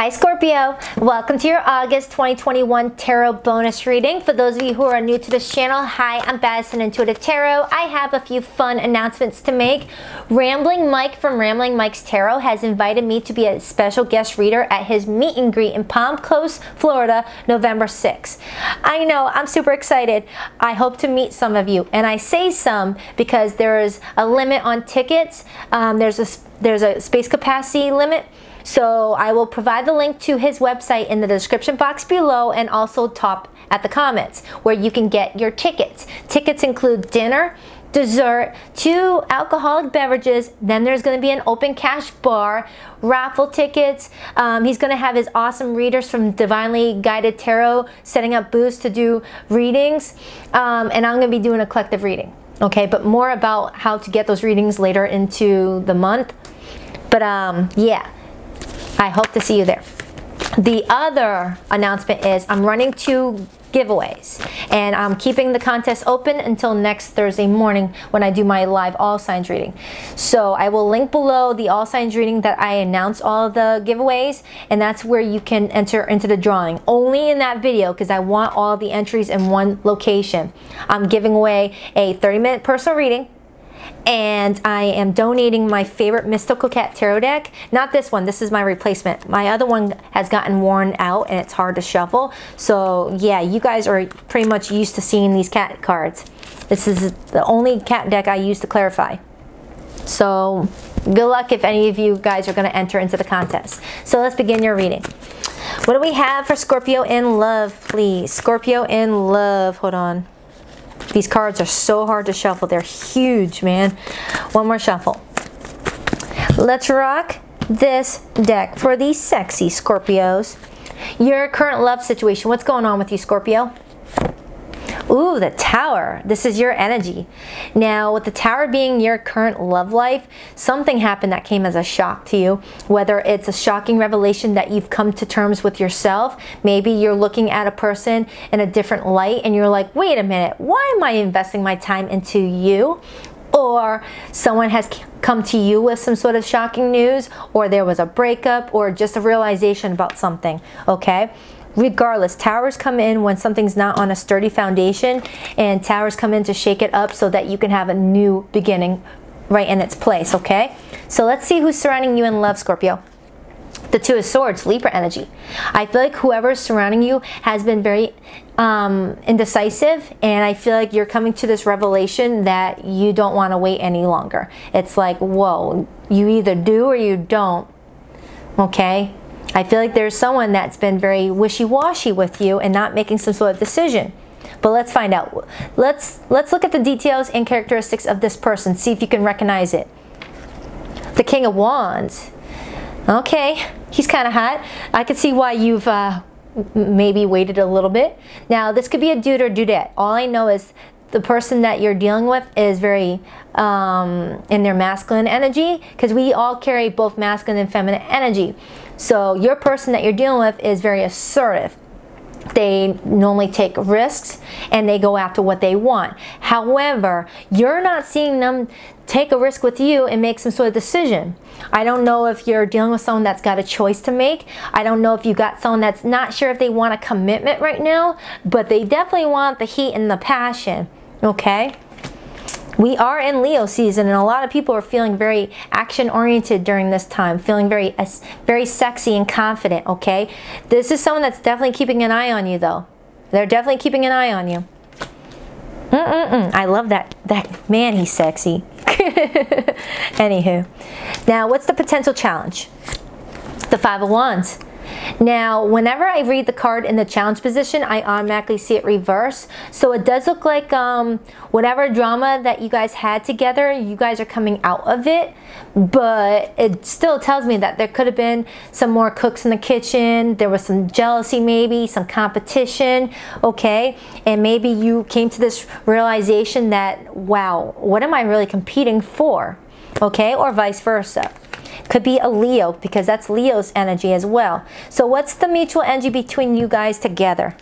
Hi Scorpio, welcome to your August 2021 Tarot bonus reading. For those of you who are new to this channel, hi, I'm Baddison Intuitive Tarot. I have a few fun announcements to make. Rambling Mike from Rambling Mike's Tarot has invited me to be a special guest reader at his meet and greet in Palm Coast, Florida, November 6th. I know, I'm super excited. I hope to meet some of you. And I say some because there is a limit on tickets. Um, there's, a, there's a space capacity limit. So I will provide the link to his website in the description box below and also top at the comments where you can get your tickets. Tickets include dinner, dessert, two alcoholic beverages, then there's going to be an open cash bar, raffle tickets. Um, he's going to have his awesome readers from Divinely Guided Tarot setting up booths to do readings, um, and I'm going to be doing a collective reading. Okay, but more about how to get those readings later into the month. But um, yeah, I hope to see you there. The other announcement is I'm running two giveaways and I'm keeping the contest open until next Thursday morning when I do my live all signs reading. So I will link below the all signs reading that I announce all the giveaways and that's where you can enter into the drawing. Only in that video because I want all the entries in one location. I'm giving away a 30 minute personal reading and I am donating my favorite Mystical Cat Tarot deck. Not this one, this is my replacement. My other one has gotten worn out and it's hard to shuffle. So yeah, you guys are pretty much used to seeing these cat cards. This is the only cat deck I use to clarify. So good luck if any of you guys are going to enter into the contest. So let's begin your reading. What do we have for Scorpio in love, please? Scorpio in love. Hold on. These cards are so hard to shuffle. They're huge, man. One more shuffle. Let's rock this deck for these sexy Scorpios. Your current love situation. What's going on with you, Scorpio? Ooh, the tower. This is your energy. Now, with the tower being your current love life, something happened that came as a shock to you. Whether it's a shocking revelation that you've come to terms with yourself, maybe you're looking at a person in a different light and you're like, wait a minute, why am I investing my time into you? or someone has come to you with some sort of shocking news, or there was a breakup, or just a realization about something, okay? Regardless towers come in when something's not on a sturdy foundation and towers come in to shake it up so that you can have a new beginning right in its place okay? So let's see who's surrounding you in love Scorpio. The two of swords libra energy. I feel like whoever's surrounding you has been very um, indecisive and i feel like you're coming to this revelation that you don't want to wait any longer. It's like whoa you either do or you don't okay I feel like there's someone that's been very wishy-washy with you and not making some sort of decision. But let's find out. Let's let's look at the details and characteristics of this person. See if you can recognize it. The King of Wands. Okay, he's kind of hot. I could see why you've uh, maybe waited a little bit. Now, this could be a dude or dudette. All I know is the person that you're dealing with is very um, in their masculine energy because we all carry both masculine and feminine energy. So your person that you're dealing with is very assertive. They normally take risks and they go after what they want. However, you're not seeing them take a risk with you and make some sort of decision. I don't know if you're dealing with someone that's got a choice to make. I don't know if you got someone that's not sure if they want a commitment right now, but they definitely want the heat and the passion okay? We are in Leo season and a lot of people are feeling very action oriented during this time, feeling very very sexy and confident, okay? This is someone that's definitely keeping an eye on you though. They're definitely keeping an eye on you. Mm-mm-mm. I love that. That man, he's sexy. Anywho. Now, what's the potential challenge? The Five of Wands. Now, whenever I read the card in the challenge position, I automatically see it reverse. So it does look like um, whatever drama that you guys had together, you guys are coming out of it. But it still tells me that there could have been some more cooks in the kitchen. There was some jealousy maybe, some competition, okay? And maybe you came to this realization that, wow, what am I really competing for? Okay, or vice versa. Could be a Leo because that's Leo's energy as well. So what's the mutual energy between you guys together?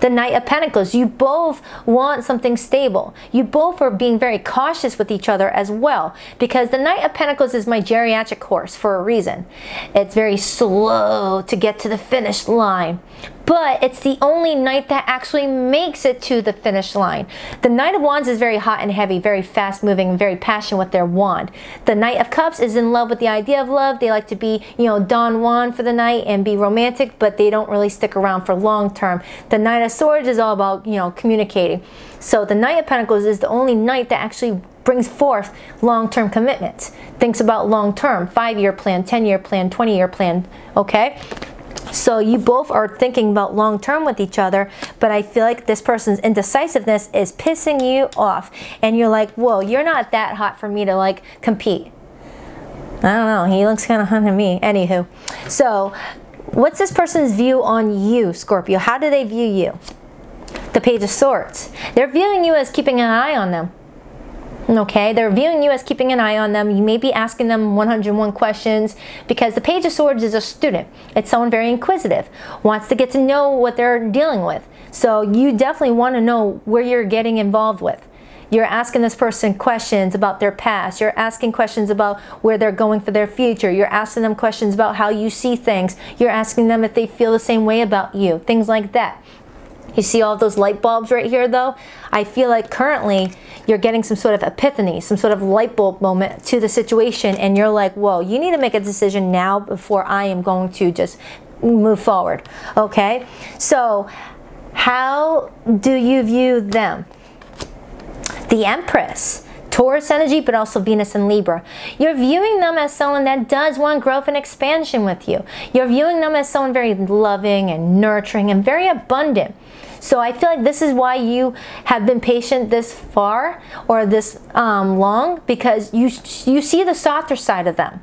the Knight of Pentacles. You both want something stable. You both are being very cautious with each other as well because the Knight of Pentacles is my geriatric horse for a reason. It's very slow to get to the finish line but it's the only knight that actually makes it to the finish line. The Knight of Wands is very hot and heavy, very fast moving, very passionate with their wand. The Knight of Cups is in love with the idea of love. They like to be, you know, Don Juan for the night and be romantic, but they don't really stick around for long term. The Knight of Swords is all about, you know, communicating. So the Knight of Pentacles is the only knight that actually brings forth long-term commitments. Thinks about long-term, five-year plan, 10-year plan, 20-year plan, okay? So you both are thinking about long term with each other, but I feel like this person's indecisiveness is pissing you off. And you're like, whoa, you're not that hot for me to like compete. I don't know, he looks kind of hot to me. Anywho, so what's this person's view on you, Scorpio? How do they view you? The Page of Swords. They're viewing you as keeping an eye on them. Okay, they're viewing you as keeping an eye on them. You may be asking them 101 questions because the Page of Swords is a student. It's someone very inquisitive, wants to get to know what they're dealing with. So you definitely want to know where you're getting involved with. You're asking this person questions about their past. You're asking questions about where they're going for their future. You're asking them questions about how you see things. You're asking them if they feel the same way about you, things like that. You see all those light bulbs right here though? I feel like currently you're getting some sort of epiphany, some sort of light bulb moment to the situation and you're like, whoa, you need to make a decision now before I am going to just move forward, okay? So how do you view them? The Empress. Taurus energy, but also Venus and Libra. You're viewing them as someone that does want growth and expansion with you. You're viewing them as someone very loving and nurturing and very abundant. So I feel like this is why you have been patient this far or this um, long because you, you see the softer side of them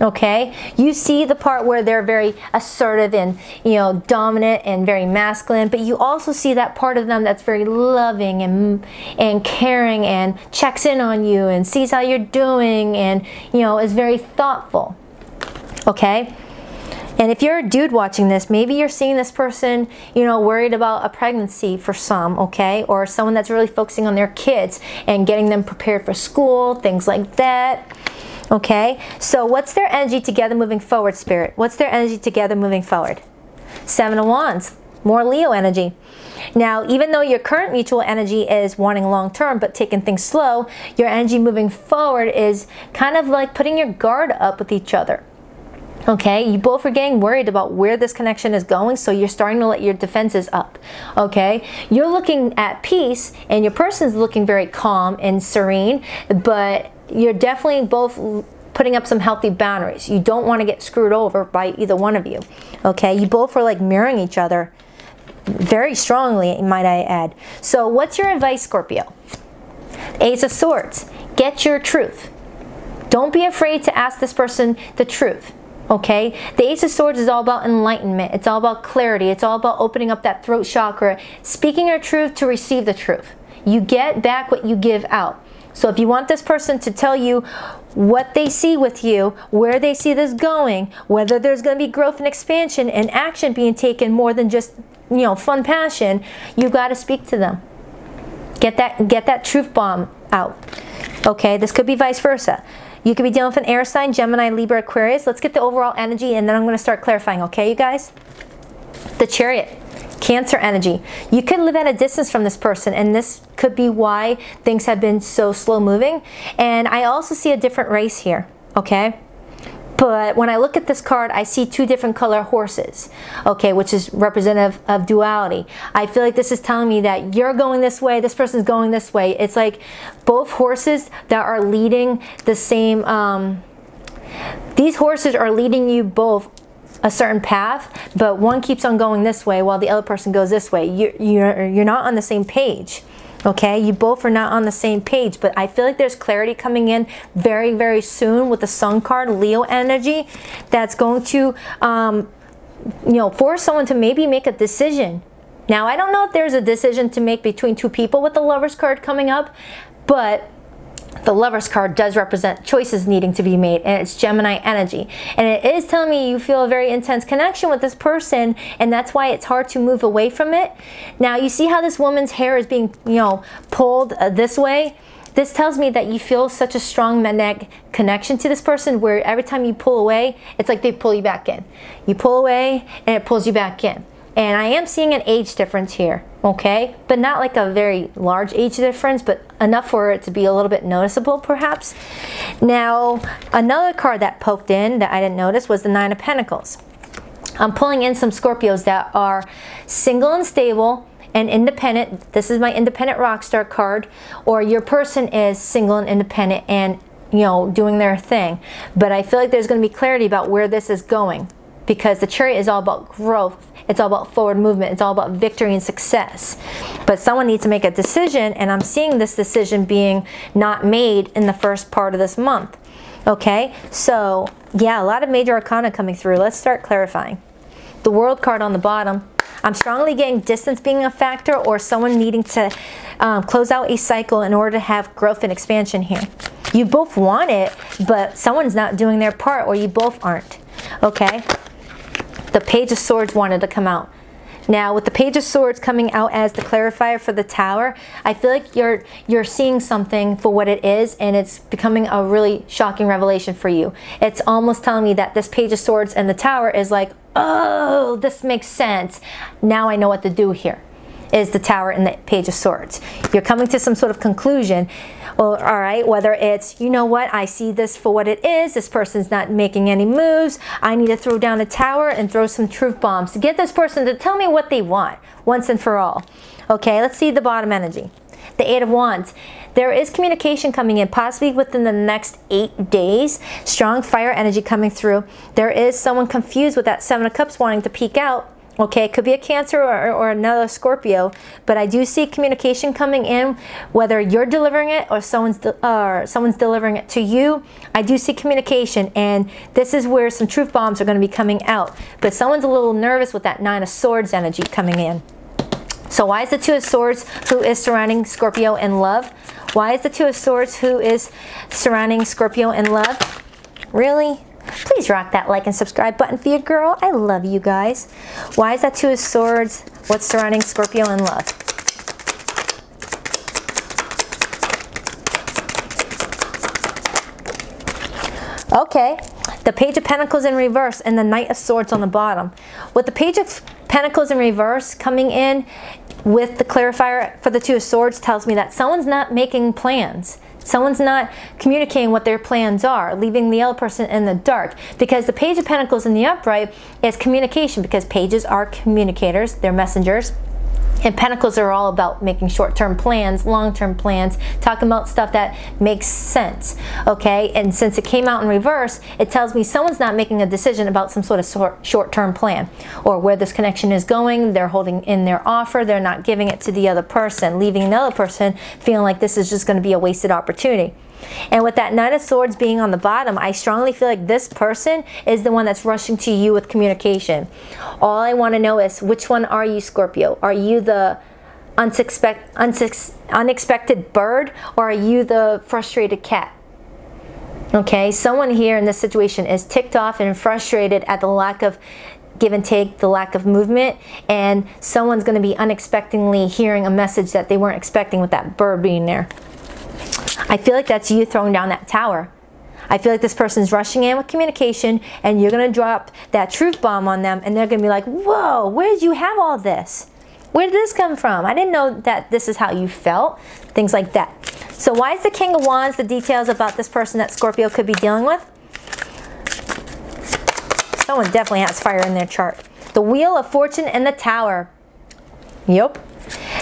okay? You see the part where they're very assertive and you know dominant and very masculine but you also see that part of them that's very loving and and caring and checks in on you and sees how you're doing and you know is very thoughtful okay and if you're a dude watching this, maybe you're seeing this person, you know, worried about a pregnancy for some, okay? Or someone that's really focusing on their kids and getting them prepared for school, things like that. Okay, so what's their energy together moving forward, Spirit? What's their energy together moving forward? Seven of Wands, more Leo energy. Now, even though your current mutual energy is wanting long term but taking things slow, your energy moving forward is kind of like putting your guard up with each other. Okay, you both are getting worried about where this connection is going, so you're starting to let your defenses up. Okay, you're looking at peace, and your person's looking very calm and serene, but you're definitely both putting up some healthy boundaries. You don't want to get screwed over by either one of you. Okay, you both are like mirroring each other very strongly, might I add. So, what's your advice, Scorpio? Ace of Swords, get your truth. Don't be afraid to ask this person the truth okay? The Ace of Swords is all about enlightenment. It's all about clarity. It's all about opening up that throat chakra, speaking your truth to receive the truth. You get back what you give out. So if you want this person to tell you what they see with you, where they see this going, whether there's going to be growth and expansion and action being taken more than just, you know, fun passion, you've got to speak to them. Get that get that truth bomb out. Okay, this could be vice versa. You could be dealing with an air sign, Gemini, Libra, Aquarius. Let's get the overall energy and then I'm going to start clarifying, okay, you guys? The chariot. Cancer energy. You could live at a distance from this person and this could be why things have been so slow moving. And I also see a different race here, okay? But when I look at this card, I see two different color horses, okay, which is representative of duality. I feel like this is telling me that you're going this way, this person's going this way. It's like both horses that are leading the same, um, these horses are leading you both a certain path, but one keeps on going this way while the other person goes this way. You're, you're, you're not on the same page okay? You both are not on the same page but I feel like there's clarity coming in very very soon with the sun card Leo energy that's going to um, you know force someone to maybe make a decision. Now I don't know if there's a decision to make between two people with the lovers card coming up but the lover's card does represent choices needing to be made and it's Gemini energy. And it is telling me you feel a very intense connection with this person and that's why it's hard to move away from it. Now you see how this woman's hair is being you know pulled uh, this way? This tells me that you feel such a strong magnetic connection to this person where every time you pull away it's like they pull you back in. You pull away and it pulls you back in and I am seeing an age difference here, okay? But not like a very large age difference, but enough for it to be a little bit noticeable perhaps. Now, another card that poked in that I didn't notice was the Nine of Pentacles. I'm pulling in some Scorpios that are single and stable and independent. This is my independent rock star card. Or your person is single and independent and you know, doing their thing. But I feel like there's going to be clarity about where this is going because the chariot is all about growth. It's all about forward movement. It's all about victory and success. But someone needs to make a decision, and I'm seeing this decision being not made in the first part of this month. Okay, so yeah, a lot of major arcana coming through. Let's start clarifying. The world card on the bottom. I'm strongly getting distance being a factor or someone needing to um, close out a cycle in order to have growth and expansion here. You both want it, but someone's not doing their part or you both aren't. Okay, the Page of Swords wanted to come out. Now, with the Page of Swords coming out as the clarifier for the Tower, I feel like you're you're seeing something for what it is, and it's becoming a really shocking revelation for you. It's almost telling me that this Page of Swords and the Tower is like, oh, this makes sense. Now I know what to do here is the Tower and the Page of Swords. You're coming to some sort of conclusion. All right, whether it's, you know what, I see this for what it is, this person's not making any moves, I need to throw down a tower and throw some truth bombs to get this person to tell me what they want once and for all. Okay, let's see the bottom energy. The Eight of Wands. There is communication coming in, possibly within the next eight days. Strong fire energy coming through. There is someone confused with that Seven of Cups wanting to peek out Okay, it could be a Cancer or, or another Scorpio, but I do see communication coming in, whether you're delivering it or someone's or someone's delivering it to you. I do see communication, and this is where some truth bombs are going to be coming out. But someone's a little nervous with that Nine of Swords energy coming in. So why is the Two of Swords who is surrounding Scorpio in love? Why is the Two of Swords who is surrounding Scorpio in love? Really? Please rock that like and subscribe button for your girl. I love you guys. Why is that Two of Swords? What's surrounding Scorpio in love? Okay, the Page of Pentacles in reverse and the Knight of Swords on the bottom. With the Page of Pentacles in reverse coming in with the clarifier for the Two of Swords tells me that someone's not making plans. Someone's not communicating what their plans are, leaving the other person in the dark. Because the Page of Pentacles in the upright is communication because pages are communicators, they're messengers. And Pentacles are all about making short-term plans, long-term plans, talking about stuff that makes sense, okay? And since it came out in reverse, it tells me someone's not making a decision about some sort of short-term plan or where this connection is going. They're holding in their offer. They're not giving it to the other person, leaving another person feeling like this is just going to be a wasted opportunity. And with that Knight of Swords being on the bottom, I strongly feel like this person is the one that's rushing to you with communication. All I want to know is which one are you, Scorpio? Are you the unexpected, unexpected bird or are you the frustrated cat? Okay, someone here in this situation is ticked off and frustrated at the lack of give and take, the lack of movement, and someone's going to be unexpectedly hearing a message that they weren't expecting with that bird being there. I feel like that's you throwing down that tower. I feel like this person's rushing in with communication and you're to drop that truth bomb on them and they're to be like, whoa, where did you have all this? Where did this come from? I didn't know that this is how you felt. Things like that. So why is the King of Wands the details about this person that Scorpio could be dealing with? Someone definitely has fire in their chart. The Wheel of Fortune and the Tower. Yep.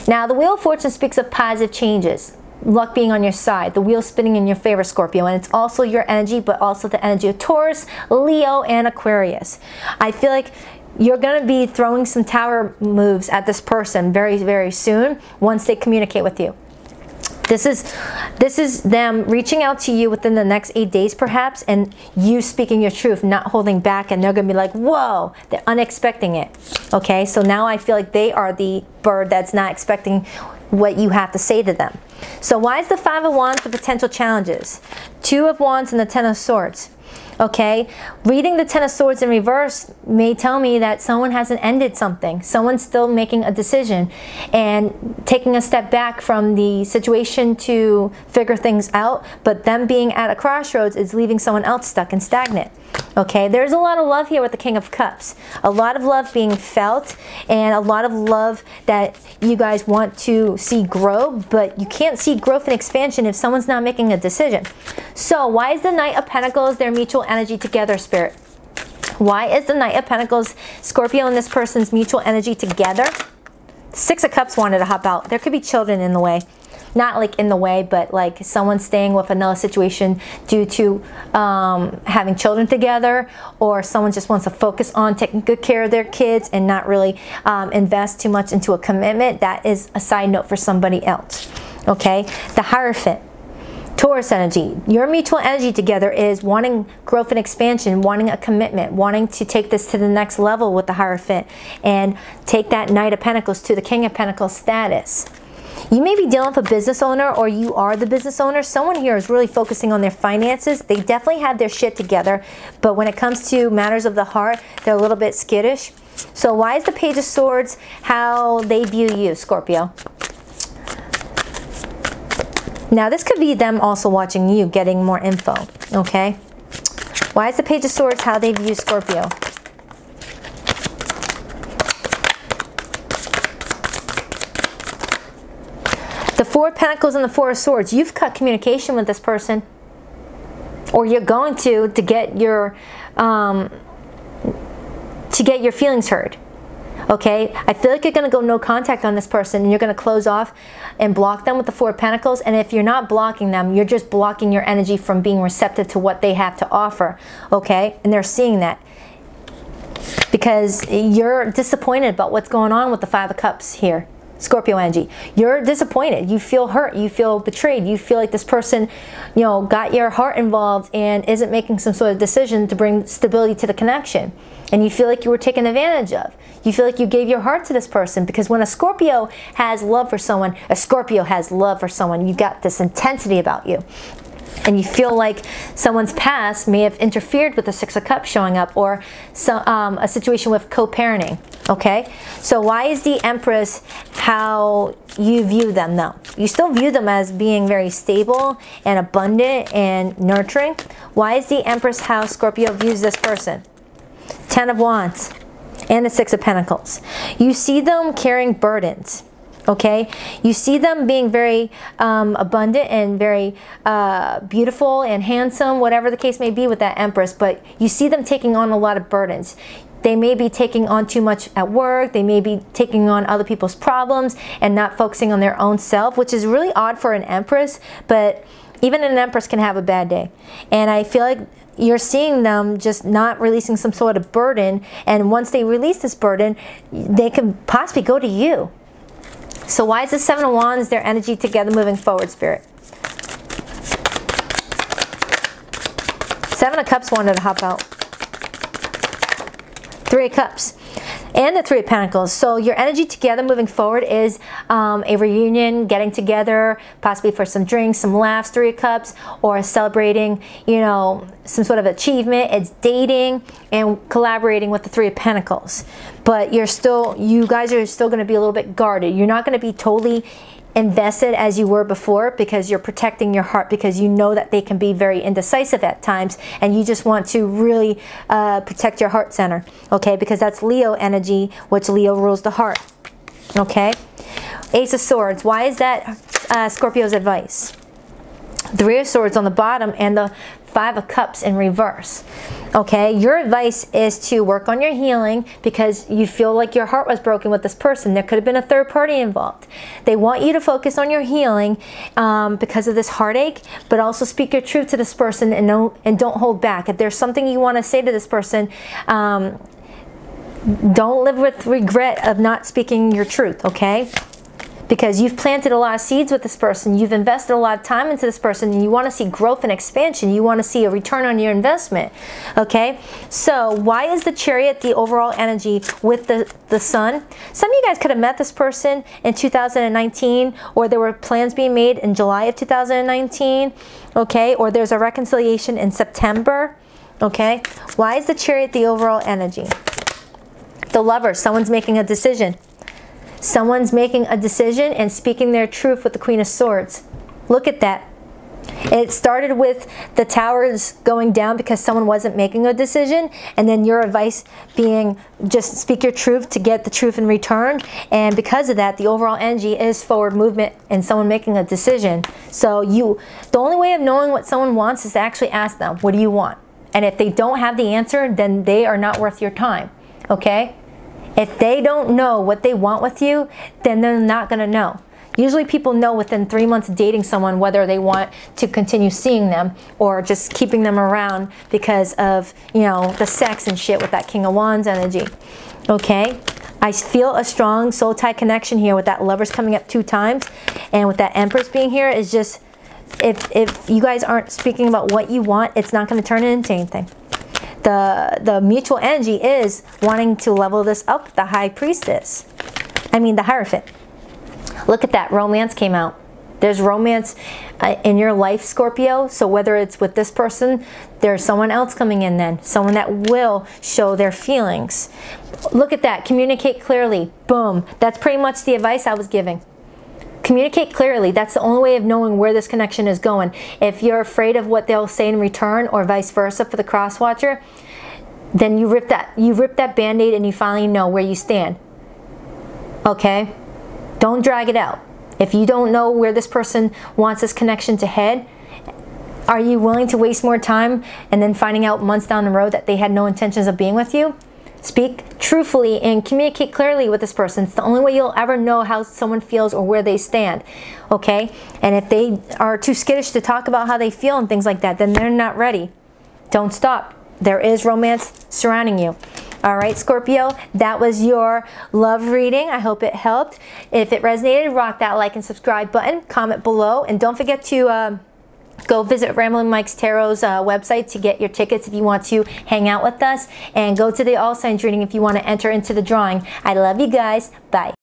Now, the Wheel of Fortune speaks of positive changes luck being on your side, the wheel spinning in your favor, Scorpio. And it's also your energy, but also the energy of Taurus, Leo, and Aquarius. I feel like you're going to be throwing some tower moves at this person very, very soon once they communicate with you. This is this is them reaching out to you within the next eight days perhaps and you speaking your truth, not holding back and they're gonna be like, whoa, they're unexpecting it. Okay, so now I feel like they are the bird that's not expecting what you have to say to them. So why is the Five of Wands the potential challenges? Two of Wands and the Ten of Swords okay? Reading the Ten of Swords in reverse may tell me that someone hasn't ended something. Someone's still making a decision and taking a step back from the situation to figure things out, but them being at a crossroads is leaving someone else stuck and stagnant. Okay, there's a lot of love here with the King of Cups. A lot of love being felt and a lot of love that you guys want to see grow, but you can't see growth and expansion if someone's not making a decision. So why is the Knight of Pentacles their mutual energy together, Spirit? Why is the Knight of Pentacles, Scorpio and this person's mutual energy together? Six of Cups wanted to hop out. There could be children in the way not like in the way, but like someone staying with another situation due to um, having children together, or someone just wants to focus on taking good care of their kids and not really um, invest too much into a commitment. That is a side note for somebody else. Okay, the Hierophant. Taurus energy. Your mutual energy together is wanting growth and expansion, wanting a commitment, wanting to take this to the next level with the Hierophant and take that Knight of Pentacles to the King of Pentacles status. You may be dealing with a business owner or you are the business owner. Someone here is really focusing on their finances. They definitely have their shit together, but when it comes to matters of the heart, they're a little bit skittish. So why is the Page of Swords how they view you, Scorpio? Now this could be them also watching you, getting more info, okay? Why is the Page of Swords how they view Scorpio? The Four of Pentacles and the Four of Swords. You've cut communication with this person. Or you're going to to get your um, to get your feelings heard. Okay, I feel like you're to go no contact on this person and you're to close off and block them with the Four of Pentacles. And if you're not blocking them, you're just blocking your energy from being receptive to what they have to offer. Okay, and they're seeing that because you're disappointed about what's going on with the Five of Cups here. Scorpio energy. You're disappointed. You feel hurt. You feel betrayed. You feel like this person, you know, got your heart involved and isn't making some sort of decision to bring stability to the connection. And you feel like you were taken advantage of. You feel like you gave your heart to this person because when a Scorpio has love for someone, a Scorpio has love for someone. You've got this intensity about you and you feel like someone's past may have interfered with the Six of Cups showing up or so, um, a situation with co-parenting, okay? So why is the Empress how you view them though? You still view them as being very stable and abundant and nurturing. Why is the Empress how Scorpio views this person? Ten of Wands and the Six of Pentacles. You see them carrying burdens okay? You see them being very um, abundant and very uh, beautiful and handsome, whatever the case may be with that Empress, but you see them taking on a lot of burdens. They may be taking on too much at work. They may be taking on other people's problems and not focusing on their own self, which is really odd for an Empress, but even an Empress can have a bad day. And I feel like you're seeing them just not releasing some sort of burden. And once they release this burden, they can possibly go to you so why is the Seven of Wands, their energy together moving forward, Spirit? Seven of Cups wanted to hop out. Three of Cups and the Three of Pentacles. So your energy together moving forward is um, a reunion, getting together, possibly for some drinks, some laughs, Three of Cups, or celebrating, you know, some sort of achievement. It's dating and collaborating with the Three of Pentacles. But you're still, you guys are still going to be a little bit guarded. You're not going to be totally invested as you were before because you're protecting your heart because you know that they can be very indecisive at times and you just want to really uh, protect your heart center okay? Because that's Leo energy which Leo rules the heart okay? Ace of Swords why is that uh, Scorpio's advice Three of Swords on the bottom and the Five of Cups in reverse. Okay, your advice is to work on your healing because you feel like your heart was broken with this person. There could have been a third party involved. They want you to focus on your healing um, because of this heartache, but also speak your truth to this person and don't, and don't hold back. If there's something you want to say to this person, um, don't live with regret of not speaking your truth, okay? Because you've planted a lot of seeds with this person. You've invested a lot of time into this person and you want to see growth and expansion. You want to see a return on your investment. Okay? So, why is the chariot the overall energy with the, the sun? Some of you guys could have met this person in 2019 or there were plans being made in July of 2019. Okay? Or there's a reconciliation in September. Okay? Why is the chariot the overall energy? The lover, someone's making a decision. Someone's making a decision and speaking their truth with the Queen of Swords. Look at that. It started with the towers going down because someone wasn't making a decision, and then your advice being just speak your truth to get the truth in return. And because of that, the overall energy is forward movement and someone making a decision. So you, the only way of knowing what someone wants is to actually ask them, "What do you want?" And if they don't have the answer, then they are not worth your time. Okay? If they don't know what they want with you, then they're not to know. Usually people know within three months dating someone whether they want to continue seeing them or just keeping them around because of, you know, the sex and shit with that King of Wands energy. Okay? I feel a strong soul tie connection here with that lovers coming up two times and with that empress being here is just if if you guys aren't speaking about what you want, it's not going to turn into anything the, the mutual energy is wanting to level this up, the high priestess. I mean, the Hierophant. Look at that, romance came out. There's romance uh, in your life, Scorpio. So whether it's with this person, there's someone else coming in then. Someone that will show their feelings. Look at that. Communicate clearly. Boom. That's pretty much the advice I was giving. Communicate clearly. That's the only way of knowing where this connection is going. If you're afraid of what they'll say in return or vice versa for the cross watcher, then you rip that you rip that band-aid and you finally know where you stand. Okay? Don't drag it out. If you don't know where this person wants this connection to head, are you willing to waste more time and then finding out months down the road that they had no intentions of being with you? Speak truthfully and communicate clearly with this person. It's the only way you'll ever know how someone feels or where they stand. Okay? And if they are too skittish to talk about how they feel and things like that, then they're not ready. Don't stop. There is romance surrounding you. All right, Scorpio, that was your love reading. I hope it helped. If it resonated, rock that like and subscribe button. Comment below. And don't forget to... Um, Go visit Rambling Mike's Tarot's uh, website to get your tickets if you want to hang out with us. And go to the All Signs reading if you want to enter into the drawing. I love you guys. Bye.